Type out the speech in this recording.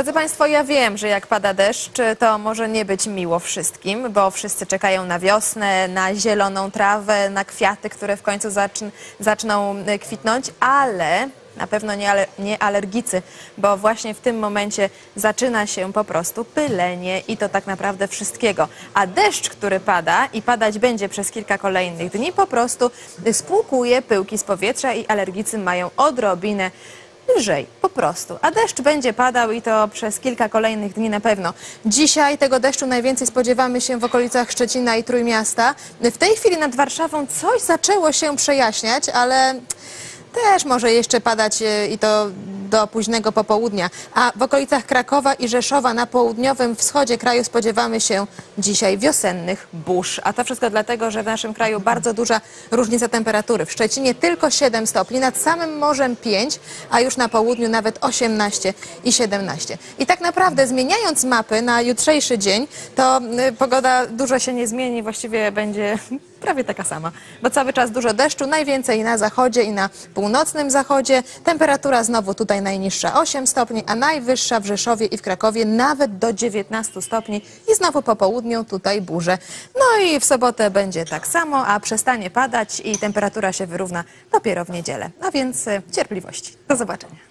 Drodzy Państwo, ja wiem, że jak pada deszcz, to może nie być miło wszystkim, bo wszyscy czekają na wiosnę, na zieloną trawę, na kwiaty, które w końcu zaczn zaczną e, kwitnąć, ale na pewno nie, nie alergicy, bo właśnie w tym momencie zaczyna się po prostu pylenie i to tak naprawdę wszystkiego. A deszcz, który pada i padać będzie przez kilka kolejnych dni, po prostu spłukuje pyłki z powietrza i alergicy mają odrobinę lżej, po prostu. A deszcz będzie padał i to przez kilka kolejnych dni na pewno. Dzisiaj tego deszczu najwięcej spodziewamy się w okolicach Szczecina i Trójmiasta. W tej chwili nad Warszawą coś zaczęło się przejaśniać, ale też może jeszcze padać e, i to do późnego popołudnia. A w okolicach Krakowa i Rzeszowa na południowym wschodzie kraju spodziewamy się dzisiaj wiosennych burz. A to wszystko dlatego, że w naszym kraju bardzo duża różnica temperatury. W Szczecinie tylko 7 stopni, nad samym morzem 5, a już na południu nawet 18 i 17. I tak naprawdę zmieniając mapy na jutrzejszy dzień, to y, pogoda dużo się nie zmieni, właściwie będzie prawie taka sama, bo cały czas dużo deszczu, najwięcej na zachodzie i na północnym zachodzie. Temperatura znowu tutaj najniższa 8 stopni, a najwyższa w Rzeszowie i w Krakowie nawet do 19 stopni i znowu po południu tutaj burze. No i w sobotę będzie tak samo, a przestanie padać i temperatura się wyrówna dopiero w niedzielę. A więc y, cierpliwości. Do zobaczenia.